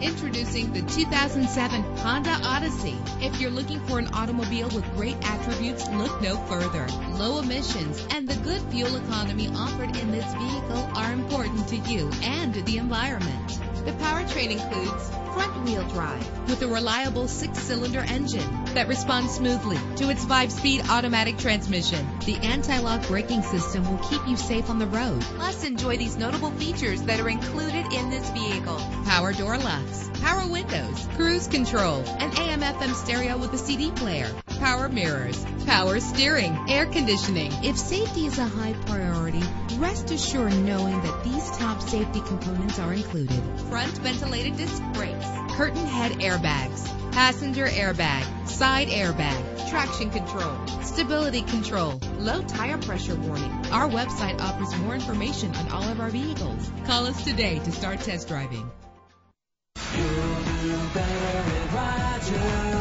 Introducing the 2007 Honda Odyssey. If you're looking for an automobile with great attributes, look no further. Low emissions and the good fuel economy offered in this vehicle are important to you and the environment. The powertrain includes front-wheel drive with a reliable six-cylinder engine that responds smoothly to its five-speed automatic transmission. The anti-lock braking system will keep you safe on the road. Plus, enjoy these notable features that are included in this vehicle. Power door locks, power windows, cruise control, an AM-FM stereo with a CD player, power mirrors, power steering, air conditioning. If safety is a high priority, rest assured knowing that these top safety components are included. Front ventilated disc brakes, curtain head airbags, passenger airbag, side airbag, traction control, stability control, low tire pressure warning. Our website offers more information on all of our vehicles. Call us today to start test driving. You'll do better at Rogers.